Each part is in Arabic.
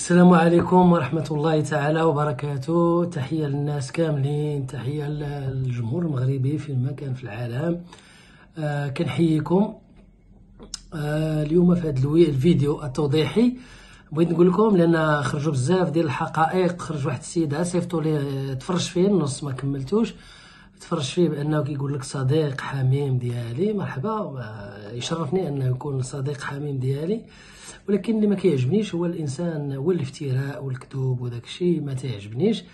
السلام عليكم ورحمة الله تعالى وبركاته. تحية للناس كاملين تحية للجمهور المغربي في مكان في العالم. آه كنحييكم. آه اليوم في هذا الفيديو التوضيحي بغيت نقول لكم لأن خرجوا بزاف ديال الحقائق خرج واحد السيدة صيفطوا لي تفرج فيه النص ما كملتوش. تفرج فيه بأنه كيقول لك صديق حميم ديالي. مرحبا. يشرفني أنه يكون صديق حميم ديالي. ولكن اللي ما كيعجبنيش هو الإنسان هو الافتراء والكذوب وداك الشيء ما تعجبنيش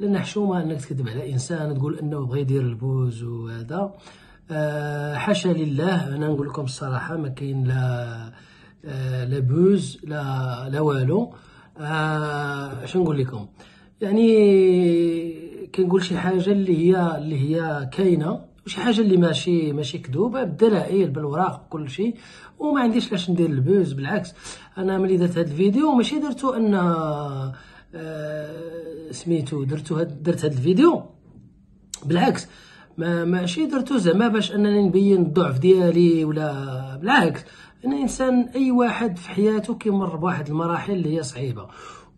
لأن حشومة أنك تكذب على إنسان تقول أنه بغى يدير البوز وهذا. أه حاشا لله أنا نقول لكم الصراحة ما كاين لا أه لا بوز لا لا والو. أه شنو نقول لكم؟ يعني كنقول شي حاجة اللي هي اللي هي كاينة. وشي حاجة اللي ماشي ماشي كذوبه بالدلائل بالوراق بكل شيء. وما عنديش لاش ندير ال buzz بالعكس. أنا ملي درت هذا الفيديو ماشي درتو أن آه سميتو درتو هاد درت هذا الفيديو؟ بالعكس. ما ماشي درتو زعما باش أنني نبين الضعف ديالي ولا بالعكس. أنا إنسان أي واحد في حياته كيمر بواحد المراحل اللي هي صعيبة.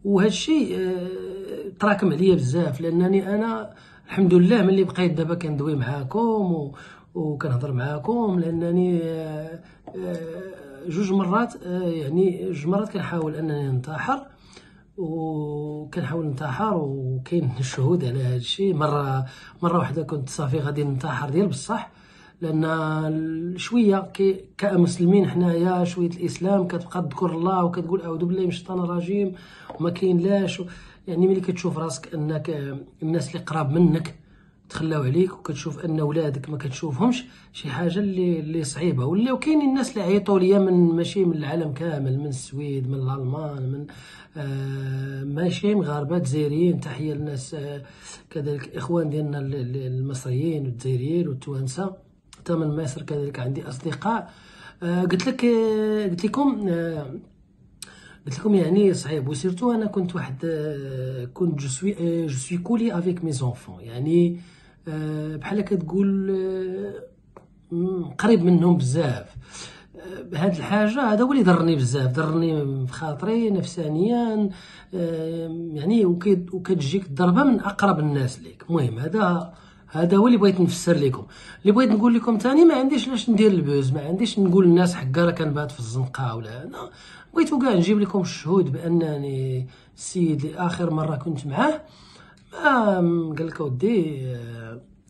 وهذا الشيء آه تراكم عليا بزاف لأنني أنا الحمد لله ملي بقيت دابا كندوي معاكم و... وكنهضر معاكم لأنني آه آه جوج مرات يعني جوج مرات كنحاول أنني ننتحر وكنحاول ننتحر وكاين الشهود على هذا الشيء. مرة مرة واحدة كنت صافي غادي ننتحر ديال بصح لأن شوية كمسلمين حنايا شوية الإسلام كتبقى تذكر الله وكتقول أعوذ بالله من الشيطان الرجيم وما كاين لاش يعني ملي كتشوف راسك انك الناس اللي قراب منك تخلاو عليك وكتشوف ان ولادك ما كتشوفهمش شي حاجة اللي اللي صعيبة. ولا وكاين الناس اللي عيطوا ليا من ماشي من العالم كامل من السويد من الألمان من آه ماشي مغاربه جزائريين. تحية للناس آه كذلك إخوان ديالنا المصريين والجزائريين والتوانسة. حتى من مصر كذلك عندي أصدقاء. آه قلت لك آه قلت لكم آه قلت لكم يعني صعيب وسيرتو أنا كنت واحد آه كنت je suis je suis collé avec mes enfants يعني آه بحال كتقول آه قريب منهم بزاف. هاد الحاجة هذا هو اللي ضرني بزاف. ضرني في خاطري نفسانيا يعني وكتجيك الضربة من أقرب الناس ليك. المهم هذا هذا هو اللي بغيت نفسر لكم. اللي بغيت نقول لكم ثاني ما عنديش لاش ندير ال buzz ما عنديش نقول للناس حكا راه كنبات في الزنقة ولا أنا. بغيتو كاع نجيب لكم الشهود بأنني السيد اللي اخر مرة كنت معاه. ما قال لك ودي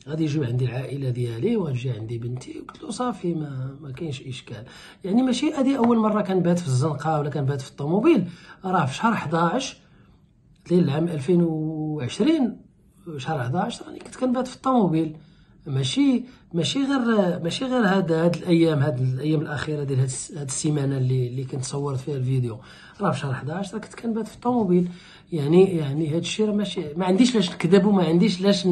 غادي يجيو عندي العائلة ديالي وغتجي عندي بنتي. قلت له صافي ما ما كاينش إشكال. يعني ماشي هذه أول مرة كنبات في الزنقة ولا كنبات في الطوموبيل. راه في شهر 11 ديال العام 2020 شهر 11 راني كنت كنبات في الطوموبيل. ماشي ماشي غير ماشي غير هاد هاد الأيام هاد الأيام الأخيرة ديال هاد, هاد السيمانة اللي اللي كنت صورت فيها الفيديو. راه في شهر 11 كنت كنبات في الطوموبيل. يعني يعني هاد الشيء راه ماشي ما عنديش لاش نكذب وما عنديش لاش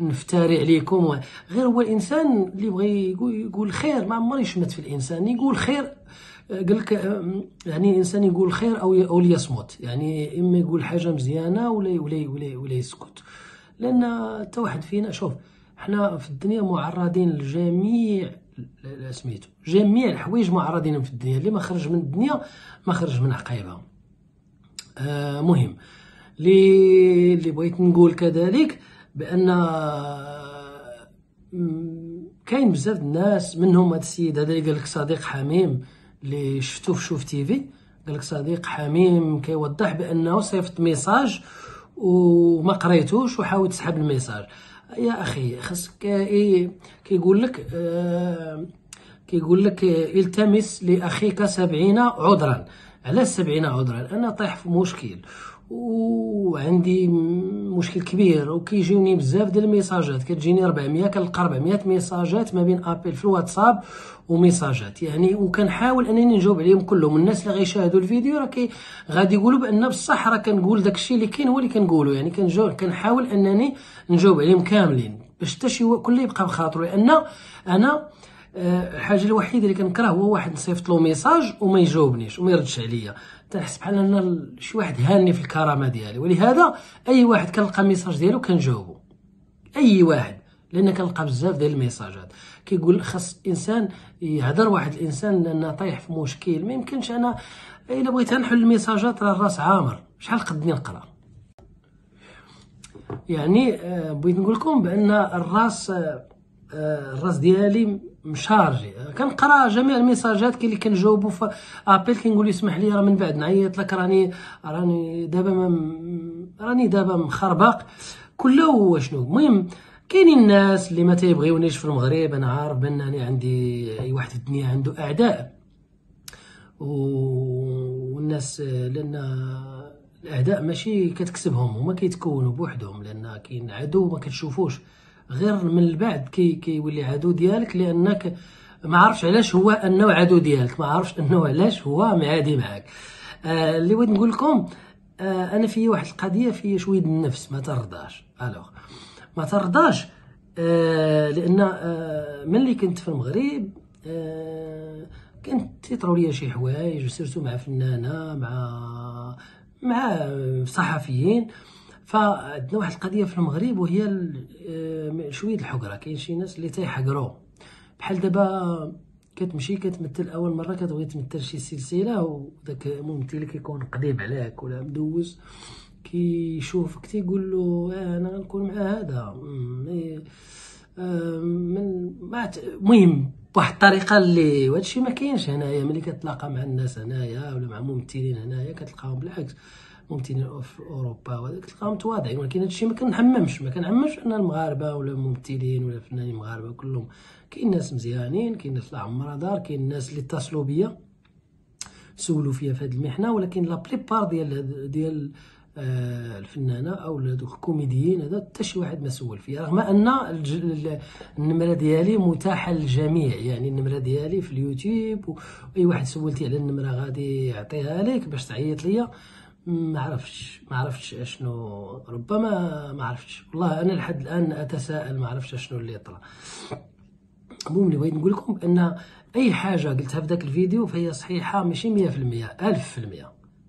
نفتري عليكم. غير هو الإنسان اللي بغى يقول يقول خير ما عمري شمت في الإنسان. يقول خير قال لك يعني الإنسان يقول خير أو أو ليصمت. يعني إما يقول حاجة مزيانة ولا ولا ولا, ولا يسكت. لأن حتى واحد فينا شوف حنا في الدنيا معرضين لجميع سميتو جميع الحوايج معرضين في الدنيا اللي ما خرج من الدنيا ما خرج من عقيبة. آه مهم. اللي اللي بغيت نقول كذلك بأن كاين بزاف الناس منهم هذا السيد هذا اللي قال لك صديق حميم اللي شفتو في شوف تيفي قال لك صديق حميم كيوضح بأنه صيفط message وما قريتوش وحاول تسحب ال message يا أخي إيه كيقول لك آه كيقول لك التمس لأخيك سبعين عذرا. على سبعين عذرا؟ أنا طيح في مشكل. وعندي مشكل كبير وكيجيوني بزاف ديال الميساجات. كتجيني 400 كنلقى 400 ميساجات ما بين أبل في الواتساب وميساجات. يعني وكنحاول أنني نجاوب عليهم كلهم. الناس اللي غيشاهدوا الفيديو راه غادي يقولوا بأن بصح راه كنقول داكشي اللي كاين هو اللي كنقولوا يعني كنجاوب كنحاول أنني نجاوب عليهم كاملين. باش حتى شي كل يبقى بخاطرو لأن أنا الحاجة الوحيدة اللي كنكره هو واحد نصيفط له message وما يجاوبنيش وما يردش عليا. تنحس بحال إن شي واحد هانني في الكرامة ديالي. ولهذا أي واحد كنلقى message ديالو كنجاوبو. أي واحد. لأن كنلقى بزاف ديال ال messageات. كيقول خاص إنسان يهضر واحد الإنسان لأن طايح في مشكل. ما يمكنش أنا إلا بغيت نحل ال messageات راه الراس عامر. شحال قدني نقرأ؟ يعني آه، بغيت نقول لكم بأن الراس آه، الراس ديالي مشارجي. كنقرا جميع الميساجات كاين اللي كنجاوبو في ابيل كنقول اسمح لي راه من بعد نعيط لك راني راني دابا راني دابا مخربق. كله شنو؟ المهم كاينين الناس اللي ما تيبغيونيش في المغرب أنا عارف بانني عندي أي واحد في الدنيا عنده أعداء. والناس لأن الأعداء ماشي كتكسبهم هما كيتكونوا بوحدهم لأن كاين عدو ما كتشوفوش. غير من البعد كي كيولي عدو ديالك لأنك ما عرفش علاش هو أنه عدو ديالك ما عرفش أنه علاش هو معادي معاك. آه اللي بغيت نقول لكم آه أنا في واحد القضية في شوية النفس ما ترضاش. ألوغ. ما ترضاش آه لأن آه ملي كنت في المغرب آه كانت تيطروا ليا شي حوايج وسيرتو مع فنانة مع مع صحفيين. فعندنا واحد القضية في المغرب وهي آه، شوية الحقرة. كاين شي ناس اللي تيحقروا. بحال دابا كتمشي كتمثل أول مرة كتبغي تمثل شي سلسلة وداك الممثل كيكون قديم عليك ولا مدوز كيشوفك تيقول له آه أنا غنكون مع هذا. آه من المهم بواحد الطريقة اللي وهادشي ما كاينش هنايا. ملي كتلاقى مع الناس هنايا ولا مع ممثلين هنايا كتلقاهم بالعكس. ممثلين في أوروبا. وهذاك تلقاهم متواضعين ولكن هادشي ما كنحممش ما كنحممش أن المغاربة ولا الممثلين ولا الفنانين المغاربة كلهم كاين ناس مزيانين كاين ناس لا عمرها دار كاين ناس اللي اتصلوا بيا سولوا فيا في هذه المحنة ولكن لا بليبار ديال ديال آه الفنانة أو دوك الكوميديين هذا حتى شي واحد ما سول فيا رغم أن النمرة ديالي متاحة للجميع يعني النمرة ديالي في اليوتيوب واي واحد سولتي على النمرة غادي يعطيها لك باش تعيط ليا. ما عرفتش ما عرفتش أشنو ربما ما عرفتش. والله أنا لحد الآن أتساءل ما عرفتش أشنو اللي طرا المهم اللي بغيت نقول لكم إن أي حاجة قلتها في ذاك الفيديو فهي صحيحة ماشي 100% 1000%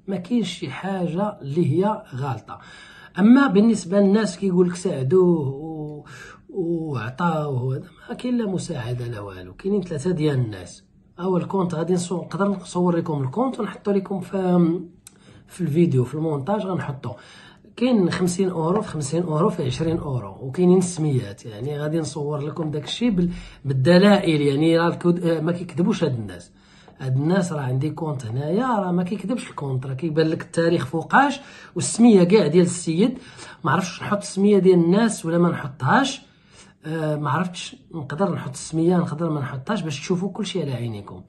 ما كاينش شي حاجة اللي هي غالطة. أما بالنسبة للناس كيقول لك ساعدوه وعطاوه هذا ما كاين لا مساعدة لا والو. كاينين ثلاثة ديال الناس. اول compte غادي نقدر نصور لكم ال compte ونحطو لكم في في الفيديو في المونتاج غنحطو. كاين 50 أورو في 50 أورو في 20 أورو وكاينين السميات يعني غادي نصور لكم داك الشيء بالدلائل. يعني ما كيكذبوش هاد الناس. هاد الناس راه عندي compte هنايا راه ما كيكذبش ال compte. راه كيبان لك التاريخ فوقاش والسمية كاع ديال السيد. ما عرفتش نحط السمية ديال الناس ولا ما نحطهاش. آه ما عرفتش. نقدر نحط السمية نقدر ما نحطهاش باش تشوفوا كلشي على عينيكم.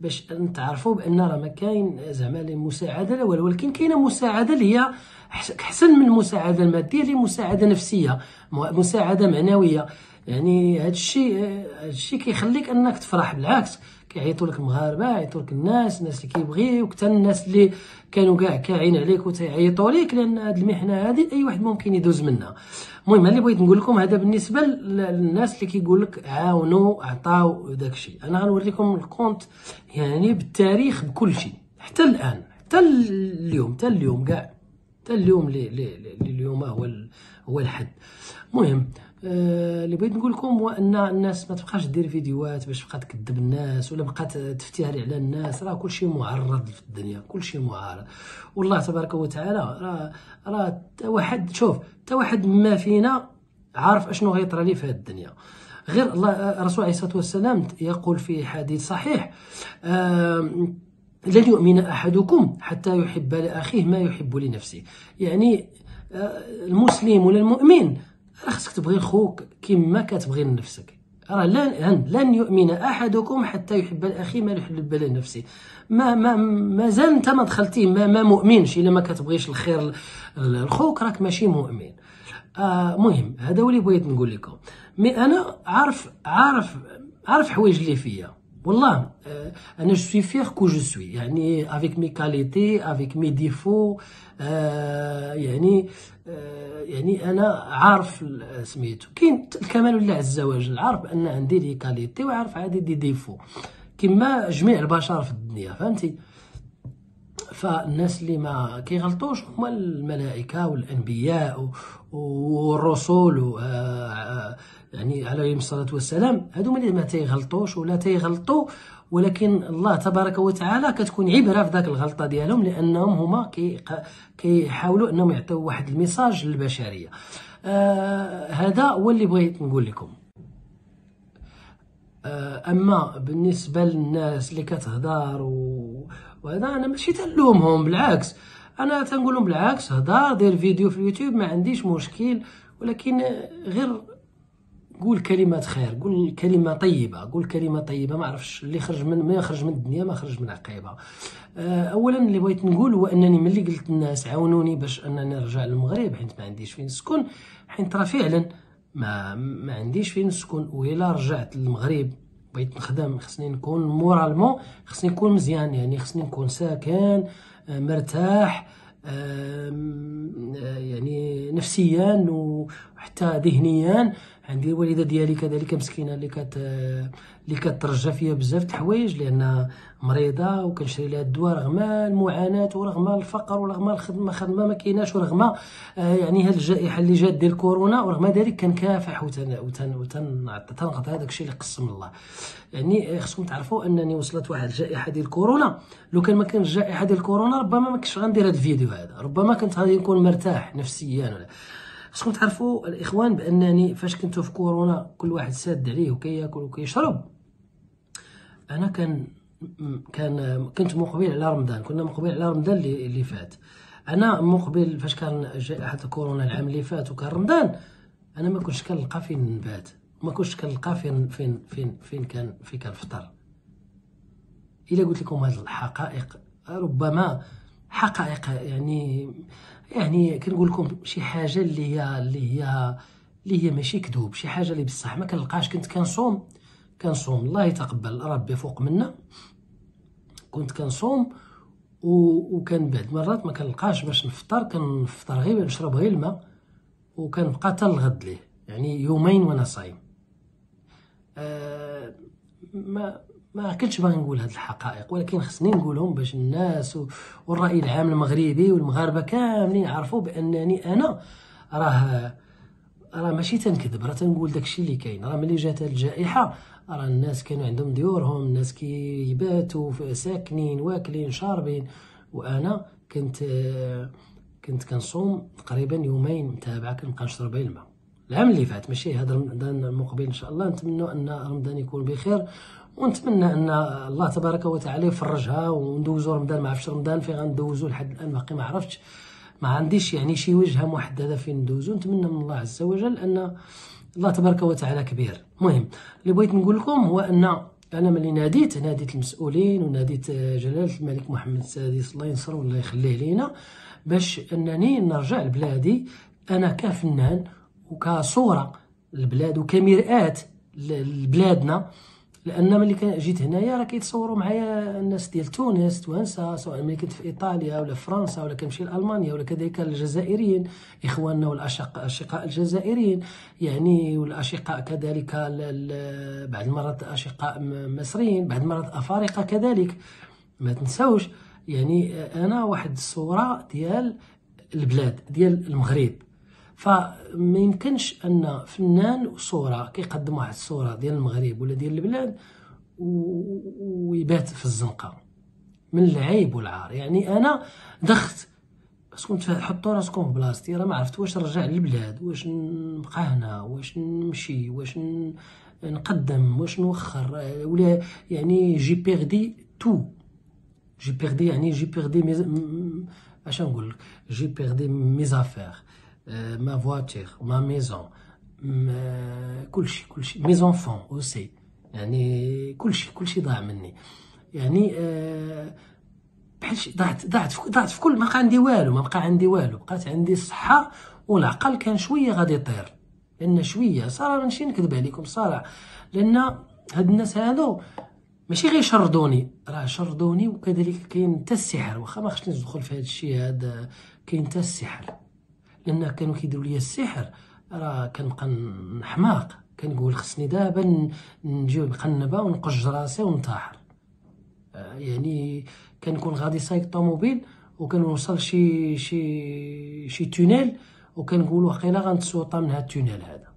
باش تعرفوا بأن راه ما كاين زعما مساعدة لا والو ولكن كاينة مساعدة اللي هي أحسن من المساعده الماديه اللي مساعدة نفسية مساعدة معنوية. يعني هذا الشيء هذا الشيء كيخليك أنك تفرح. بالعكس كيعيطوا لك المغاربة يعيطوا لك الناس الناس اللي كيبغيوك حتى الناس اللي كانوا كاع كاعين عليك وتيعيطوا لك لأن هذه المحنة هذه أي واحد ممكن يدوز منها. المهم اللي بغيت نقول لكم هذا بالنسبة للناس اللي كيقول لك عاونوا عطاو داك الشيء. أنا غنوريكم الكونت يعني بالتاريخ بكل شيء. حتى الآن حتى اليوم حتى اليوم كاع حتى اليوم اللي اليوم هو هو الحد. المهم آه، اللي بغيت نقول لكم هو أن الناس ما تبقاش دير فيديوهات باش تبقى تكذب الناس ولا بقات تفتري على الناس. راه كلشي معرض في الدنيا كلشي معرض. والله تبارك وتعالى راه راه واحد شوف حتى واحد ما فينا عارف أشنو غيطرى ليه في هذه الدنيا. غير الله الرسول عليه الصلاة والسلام يقول في حديث صحيح لن يؤمن أحدكم حتى يحب لأخيه ما يحب لنفسه. يعني آه، المسلم ولا المؤمن. راه خصك تبغي خوك كما كتبغي لنفسك. راه لن لن يؤمن أحدكم حتى يحب لاخيه ما يحب لنفسه. ما ما مازال أنت ما دخلتيه ما, ما مؤمنش إلا ما كتبغيش الخير لخوك راك ماشي مؤمن. آه مهم هذا هو اللي بغيت نقول لكم. mais أنا عارف عارف عارف حوايج اللي فيا. والله أنا je suis fier que je suis يعني avec mes qualités avec mes défauts يعني يعني أنا عارف سميتو كاين الكمال لله عز وجل عارف ان عندي les qualités وعارف عندي دي ديفو كما جميع البشر في الدنيا فهمتي فالناس اللي ما كيغلطوش هما الملائكه والانبياء والرسل يعني عليهم الصلاة والسلام هادو ما تيغلطوش ولا تيغلطوا ولكن الله تبارك وتعالى كتكون عبرة في ذاك الغلطة ديالهم لأنهم هما كيحاولوا إنهم يعطيو واحد الميساج للبشرية. آه هذا هو اللي بغيت نقول لكم. آه أما بالنسبة للناس اللي كتهضر و... وهذا أنا ماشي تنلومهم بالعكس. أنا تنقول لهم بالعكس هضر دير فيديو في اليوتيوب ما عنديش مشكل ولكن غير قول كلمات خير قول كلمة طيبة قول كلمة طيبة ما عرفش اللي خرج من ما يخرج من الدنيا ما خرج من عقيبة. آه، اولا اللي بغيت نقول هو أنني ملي قلت للناس عاونوني باش أنني نرجع للمغرب حيت ما عنديش فين نسكن حيت راه فعلا ما ما عنديش فين نسكن وإلا رجعت للمغرب بغيت نخدم خصني نكون مورالمون خصني نكون مزيان يعني خصني نكون ساكن آه، مرتاح يعني نفسيا وحتى ذهنيا عندي الوالدة ديالي كذلك مسكينة اللي كت اللي كترجى فيا بزاف د الحوايج لأن مريضة وكنشري لها الدواء رغم المعاناة ورغم الفقر ورغم الخدمة خدمه ما كايناش ورغم آه، يعني هاد الجائحة اللي جات ديال كورونا ورغم ذلك كنكافح وتن وتن وتن تنغط هذاك الشيء اللي قسم الله. يعني خصكم تعرفوا أنني وصلت واحد الجائحة ديال كورونا. لو كان ما كانش الجائحه ديال كورونا ربما ما كنتش غندير هذا الفيديو هذا. ربما كنت غادي نكون مرتاح نفسيا ولا. خصكم تعرفوا الإخوان بأنني فاش كنتو في كورونا كل واحد ساد عليه وكياكل وكيشرب. أنا كان كان كنت مقبل على رمضان كنا مقبل على رمضان اللي, اللي فات أنا مقبل فاش كان جائحه كورونا العام اللي فات وكان رمضان أنا ما كنتش كنلقى فين نبات ما كنتش كنلقى فين فين فين فين كان فين كنفطر الا قلت لكم هذه الحقائق ربما حقائق يعني يعني كنقول لكم شي حاجة اللي هي اللي هي اللي هي ماشي كذوب شي حاجة اللي بصح ما كنلقاش كنت كنصوم كنصوم. الله يتقبل ربي فوق منا. كنت كنصوم وكان بعد مرات ما كنلقاش باش نفطر كنفطر غير نشرب غير الماء وكنبقى حتى الغد ليه. يعني يومين وأنا صايم. أه ما ما كنتش باغي نقول هاد الحقائق ولكن خصني نقولهم باش الناس والرأي العام المغربي والمغاربة كاملين يعرفوا بأنني أنا راه راه ماشي تنكذب راه تنقول داكشي اللي كاين. راه ملي جات الجائحة راه الناس كانوا عندهم ديورهم الناس كيباتوا ساكنين واكلين شاربين. وأنا كنت كنت كنصوم تقريبا يومين متابعه كنبقى نشرب الماء العام اللي فات ماشي هذا رمضان المقبل إن شاء الله. نتمنى أن رمضان يكون بخير ونتمنى أن الله تبارك وتعالى يفرجها وندوزو رمضان. ما عرفتش رمضان فين غندوزو لحد الآن باقي ما عرفتش. ما عنديش يعني شي وجهة محددة فين ندوزو. نتمنى من الله عز وجل أن الله تبارك وتعالى كبير. المهم اللي بغيت نقول لكم هو أن أنا ملي ناديت ناديت المسؤولين وناديت جلالة الملك محمد السادس الله ينصره والله يخليه لينا باش أنني نرجع لبلادي أنا كفنان وكصورة البلاد وكمرآة لبلادنا. لأن ملي جيت هنايا راه كيتصوروا معايا الناس ديال تونس توانسة سواء ملي كنت في إيطاليا ولا فرنسا ولا كنمشي لألمانيا ولا كذلك الجزائريين إخواننا والاشقاء الجزائريين. يعني والأشقاء كذلك بعض المرات أشقاء مصريين بعض المرات أفارقة كذلك. ما تنساوش يعني أنا واحد الصورة ديال البلاد ديال المغرب. فما يمكنش أن فنان صوره كيقدم واحد الصورة ديال المغرب ولا ديال البلاد ويبات في الزنقة. من العيب والعار. يعني أنا دخت بزاف كنت حطوا راسكم في بلاصتي راه ما عرفت واش نرجع للبلاد واش نبقى هنا واش نمشي واش نقدم واش نوخر. ولا يعني j'ai perdu tout j'ai perdu يعني j'ai perdu mes... اش نقول لك؟ j'ai perdu mes affaires ma voiture ma maison كلشي كلشي mes enfants aussi يعني كلشي كلشي ضاع مني. يعني بحال شي ضاعت ضاعت ضاعت في كل ما بقى عندي والو ما بقى عندي والو. بقات عندي الصحة والعقل كان شوية غادي يطير. لأن شوية صراحة ماشي نكذب عليكم صراحة. لأن هاد الناس هادو ماشي غير شردوني راه شردوني وكذلك كاين حتى السحر. واخا ما خصنيش ندخل في هاد الشيء هذا كاين حتى السحر. لأن كانوا كيديروا لي السحر. راه كنبقى نحماق كنقول خصني دابا نجيب القنبة ونقج راسي وننتاحر. آه، يعني كنكون غادي سايق automobile وكنوصل شي شي شي tunnel وكنقول واقيلا غنت saute ا من هاد ال tunnel هذا.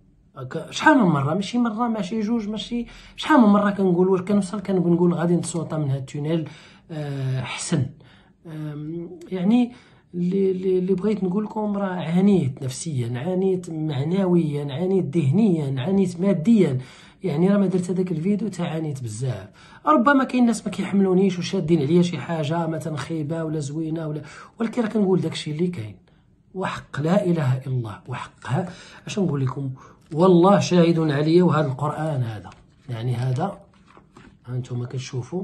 شحال من مرة؟ ماشي مرة ماشي جوج ماشي شحال من مرة كنقول واش كنوصل؟ كنقول غادي نت saute ا من هاد ال tunnel آه، احسن يعني اللي بغيت نقول لكم راه عانيت نفسيا عانيت معنويا عانيت ذهنيا عانيت ماديا. يعني راه ما درت هذاك الفيديو تعانيت بزاف. ربما كاين ناس ما كيحملونيش وشادين عليا شي حاجة مثلا خايبه ولا زوينة ولا ولكن راه كنقول داكشي اللي كاين. وحق لا إله إلا الله وحقها. اش نقول لكم؟ والله شاهد عليا وهذا القرآن هذا. يعني هذا أنتم كتشوفوا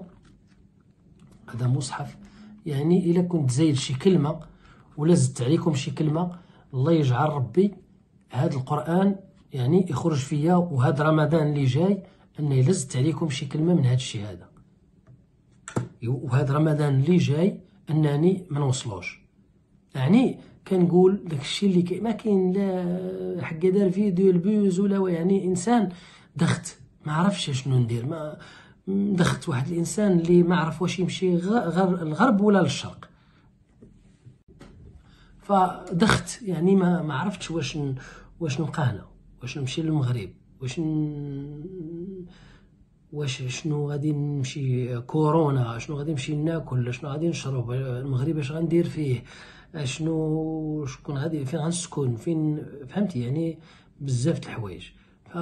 هذا مصحف. يعني إلا كنت زايد شي كلمة ولا زدت عليكم شي كلمة الله يجعل ربي هذا القرآن يعني يخرج فيا وهذا رمضان اللي جاي أني لا زت عليكم شي كلمة من هذا الشيء هذا. وهذا رمضان اللي جاي أنني ما نوصلوش. يعني كنقول داك الشيء اللي كي ما كاين لا حكا دار فيديو ال buzz ولا يعني إنسان دخت ما عرفش شنو ندير ما دخت واحد الإنسان اللي ما عرف واش يمشي غير الغرب ولا للشرق. فدخت يعني ما ما عرفتش واش واش نبقى هنا. واش نمشي للمغرب. واش ن... واش شنو غادي نمشي؟ كورونا شنو غادي نمشي ناكل؟ شنو غادي نشرب؟ المغرب اش غندير فيه؟ شنو شكون غادي فين غنسكن؟ فين فهمتي؟ يعني بزاف د الحوايج. ف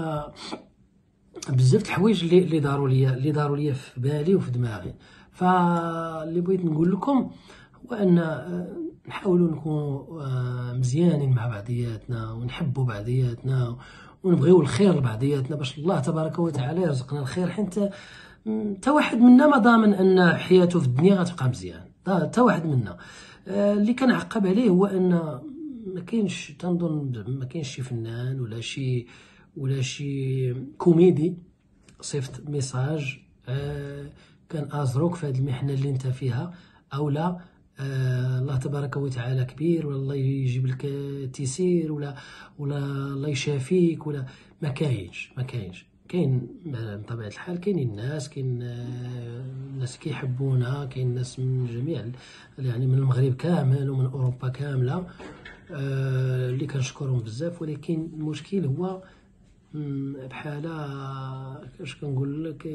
بزاف د الحوايج اللي اللي داروا ليا اللي داروا ليا في بالي وفي دماغي. فاللي بغيت نقول لكم هو أن نحاولوا نكونوا آه، مزيانين مع بعضياتنا ونحبوا بعضياتنا ونبغيو الخير لبعضياتنا باش الله تبارك وتعالى يرزقنا الخير حتى تا واحد منا ما ضامن أن حياته في الدنيا غتبقى مزيان. تا واحد منا. آه، اللي كنعقب عليه هو أن ما كاينش تنظن ما كاينش شي فنان ولا شي ولا شي كوميدي صيفط ميساج آه، كان أزروك في هذه المحنة اللي انت فيها أو لا آه الله تبارك وتعالى كبير ولا الله يجيب لك تيسير ولا ولا الله يشافيك ولا ما كاينش ما كاينش. كاين بطبيعة الحال كاينين الناس كاين آه ناس كيحبونا كاين ناس من جميع يعني من المغرب كامل ومن أوروبا كاملة آه اللي كنشكرهم بزاف. ولكن المشكل هو بحال اش كنقول لك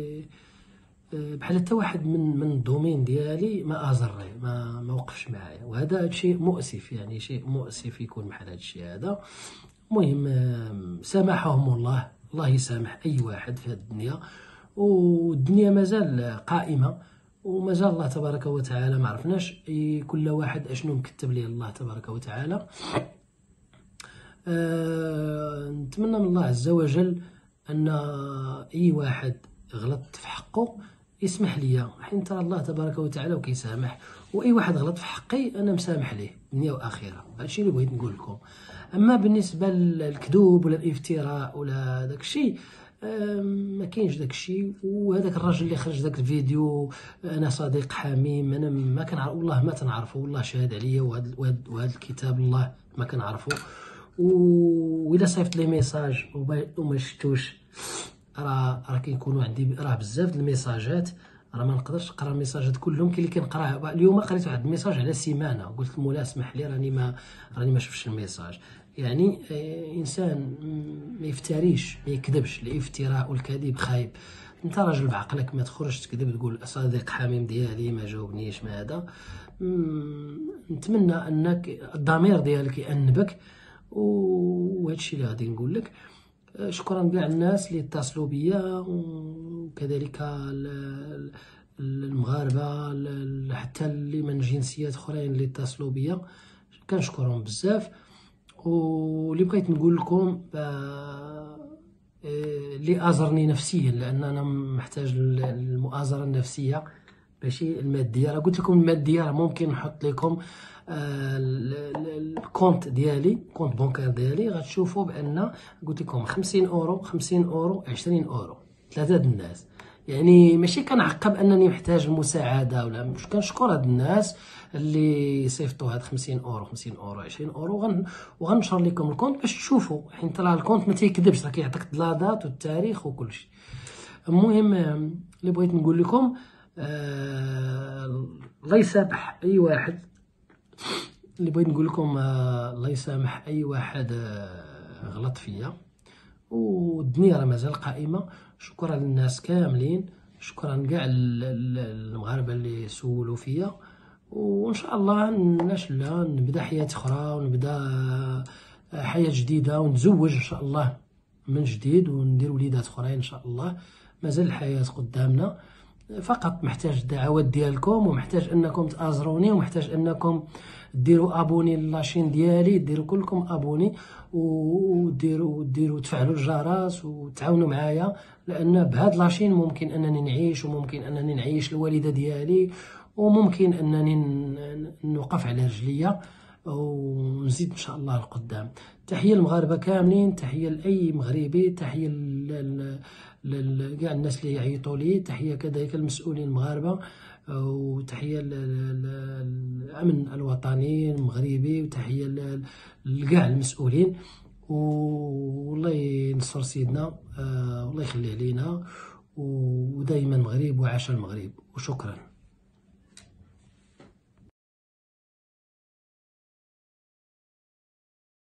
بحال حتى واحد من من الدومين ديالي ما ازرني ما ما وقفش معايا. وهذا شيء مؤسف يعني شيء مؤسف يكون بحال هذا الشيء هذا. المهم سامحهم الله. الله يسامح أي واحد في هذه الدنيا. والدنيا مازال قائمة. ومازال الله تبارك وتعالى ما عرفناش كل واحد أشنو مكتب ليه الله تبارك وتعالى. أه نتمنى من الله عز وجل أن أي واحد غلط في حقه يسمح لي. حين ترى الله تبارك وتعالى وكيسامح وأي واحد غلط في حقي أنا مسامح ليه دنيا واخره هادشي اللي بغيت نقول لكم. أما بالنسبة للكذوب ولا الافتراء ولا داك الشيء ما كاينش داك الشيء. وهذاك الراجل اللي خرج داك الفيديو أنا صديق حميم أنا ما كنعرف والله ما تنعرفه والله شاهد عليا وهذا الكتاب الله ما كنعرفه وإلا صيفط لي message وما شفتوش. راه راه كيكونوا عندي راه بزاف د ال messageات. راه ما نقدرش نقرا ال messageات كلهم كاين اللي كنقراه. اليوم قريت واحد ال message على سيمانة. قلت لمولا اسمح لي راني ما راني ما شفتش ال message. يعني آه إنسان ما يفتريش ما يكذبش. الافتراء والكذب خايب. أنت راجل بعقلك ما تخرج تكذب تقول صديق حميم ديالي ما جاوبنيش ما هذا. نتمنى أنك الضمير ديالك يأنبك وهادشي اللي غادي نقول لك. شكرا كاع الناس اللي اتصلوا بيا وكذلك المغاربة حتى اللي من جنسيات أخرين اللي اتصلوا بيا. كنشكرهم بزاف. واللي بغيت نقول لكم آه، اللي أزرني نفسيا لأن أنا محتاج المؤازره النفسية ماشي المادية. راه قلت لكم المادية راه ممكن نحط لكم ال compte ديالي compte bancaire ديالي غتشوفوا بأن قلت لكم 50 أورو 50 أورو 20 أورو ثلاثة د الناس. يعني ماشي كنعقب أنني محتاج المساعده ولا مش كنشكر هاد الناس اللي صيفطوا هاد 50 أورو 50 أورو 20 أورو وغن وغنشر لكم ال compte باش تشوفوا. حيت راه ال compte ما تيكذبش راه كيعطيك ال date والتاريخ وكل شيء. المهم اللي بغيت نقول لكم آه الله يسامح أي واحد اللي بغيت نقول لكم آه الله يسامح أي واحد آه غلط فيا. والدنيا راه مازال قائمة. شكرا للناس كاملين. شكرا كاع المغاربة اللي سولوا فيا. وإن شاء الله نشلا نبدأ حياة أخرى ونبدأ حياة جديدة ونتزوج إن شاء الله من جديد وندير وليدات اخرين إن شاء الله. مازال الحياة قدامنا. فقط محتاج الدعوات ديالكم ومحتاج انكم تأزروني ومحتاج انكم ديروا abonner la chaîne ديالي ديروا كلكم abonner وديروا ديروا تفعلوا الجرس وتعاونوا معايا لأن بهاد la chaîne ممكن أنني نعيش وممكن أنني نعيش الوالدة ديالي وممكن أنني نوقف على رجليا ونزيد إن شاء الله القدام تحية للمغاربه كاملين تحية لأي مغربي تحية لكاع الناس اللي يعيطوا لي تحية كذلك المسؤولين المغاربة وتحية للأمن الوطني المغربي وتحية لكاع المسؤولين. والله ينصر سيدنا آه، والله يخلي علينا ودائما مغرب وعاش المغرب. وشكرا.